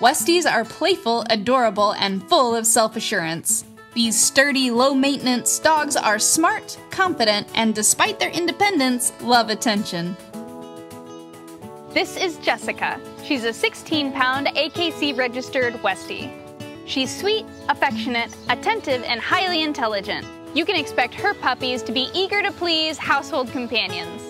Westies are playful, adorable, and full of self assurance. These sturdy, low maintenance dogs are smart, confident, and despite their independence, love attention. This is Jessica. She's a 16 pound AKC registered Westie. She's sweet, affectionate, attentive, and highly intelligent. You can expect her puppies to be eager to please household companions.